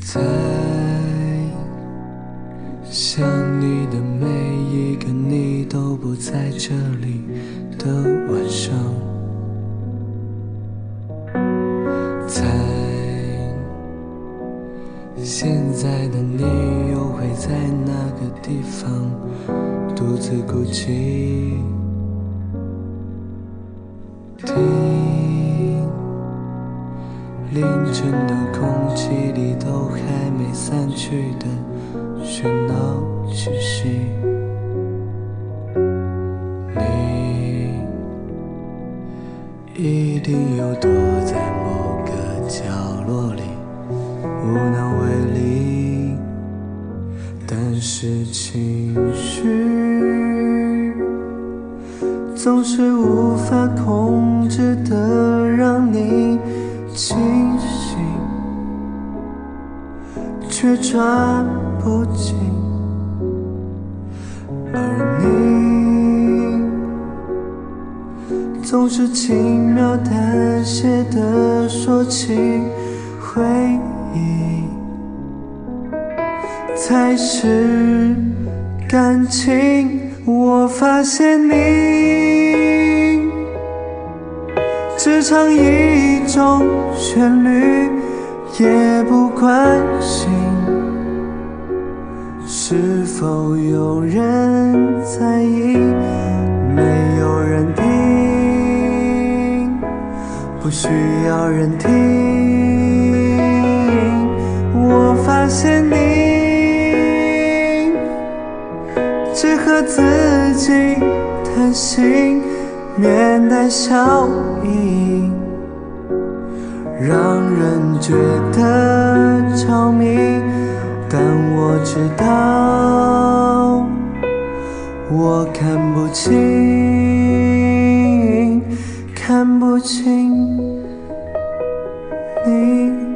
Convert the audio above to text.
在想你的每一个你都不在这里的晚上，现在的你又会在哪个地方独自孤寂？听。凌晨的空气里都还没散去的喧闹气息，你一定又躲在某个角落里，无能为力。但是情绪总是无法控制的，让你。清醒，却抓不紧，而你总是轻描淡写的说起回忆，才是感情。我发现你只唱一种。旋律也不关心是否有人在意，没有人听，不需要人听。和自己谈心，面带笑意。让人觉得着迷，但我知道我看不清，看不清你。